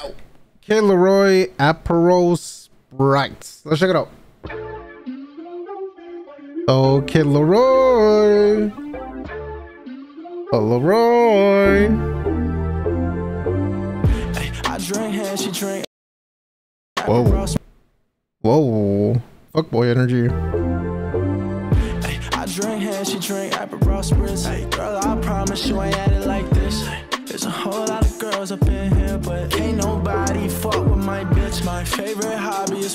go. Kid Laroi Aperol Spritz. Let's check it out. Oh, Kid Laroi. Oh, Laroi. I drink hand, she drink. Whoa. Whoa. Fuck boy energy. I drink hand, she drink Aperol spritz. Hey, girl, I promise you ain't at it like this. There's a whole lot of girls up in here, but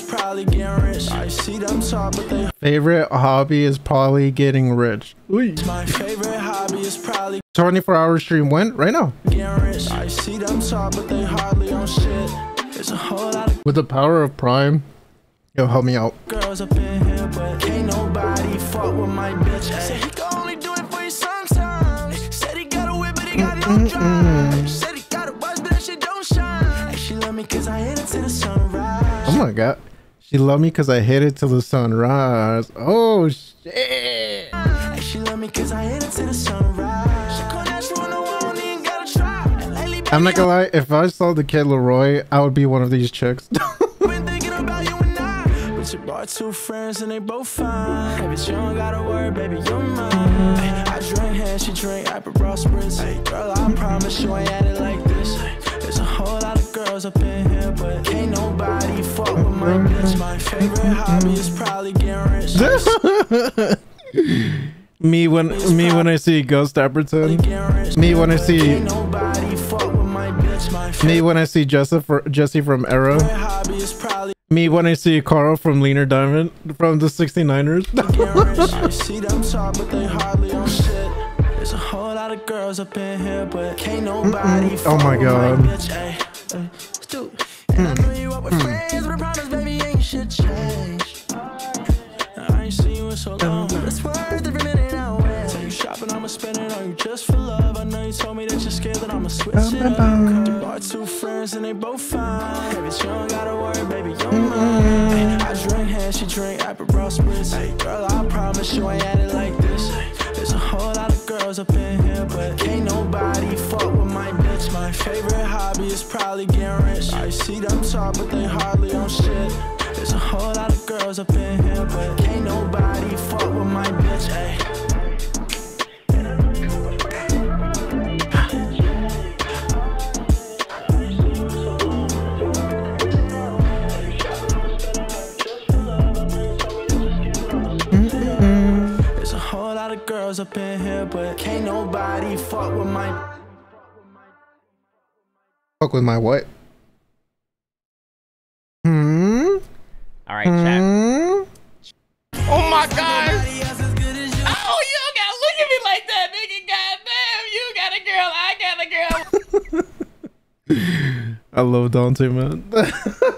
favorite hobby is probably getting rich. I see them talk, but they Favorite hobby is probably getting rich. Ooh. my favorite hobby is probably 24 hour stream went right now. rich. I see them talk, but they hardly on shit. There's a whole lot of With the power of Prime, yo, help me out. girls up in here, but ain't nobody fuck with my bitch. Said he can only do it for you sometimes. Said he got a whip, but he got it on drive. Said he got a watch, but that shit don't shine. Hey, she love me cause I hit it to the sunrise. Oh my god. She loved me because I hit it till the sunrise. Oh shit. She love me cause I it to the sunrise. She call that you in the one, oh, ain't gotta try. And lately, I'm not gonna lie, if I saw the kid Laroi, I would be one of these chicks. been thinking about you and I. But you brought two friends and they both fine. Hey, but you don't gotta worry, baby, you're mine. Hey, I drink hand, she drink Aperol spritz. Hey, girl, I promise you ain't at girls up in here, but ain't nobody fuck with my bitch. My favorite hobby is probably getting rich. me when me when I see Ghost Apperton. Me when I see nobody fuck with my bitch. My me when I see Jesse for Jesse from Arrow. hobby is probably Me when I see Carl from Leaner Diamond from the 69ers. getting. I see them talk, but they hardly on shit. There's a whole lot of girls up in here, but can't nobody Oh my God. bitch. And I know you up with friends, but I promise, baby, ain't shit change. I ain't seen you in so long, but it's worth every minute I wait. Take you shopping, I'ma spend it on you just for love. I know you told me that you're scared that I'ma switch it up. You bought two friends and they both fine. Baby, you don't gotta worry, baby, you're mine. I drink hand, she drink Aperol spritz. Hey, girl, I promise you ain't at it like this. There's a whole lot of girls up in here, but ain't nobody fuck with my. My favorite hobby is probably getting rich. I see them talk, but they hardly on shit. There's a whole lot of girls up in here, but ain't nobody fuck with my bitch. Ay. There's a whole lot of girls up in here, but can't nobody fuck with my. Fuck with my what? Hmm? All right, chat. Hmm? Oh my god! Oh, you got look at me like that, nigga. Goddamn, you got a girl. I got a girl. I love Dante, man.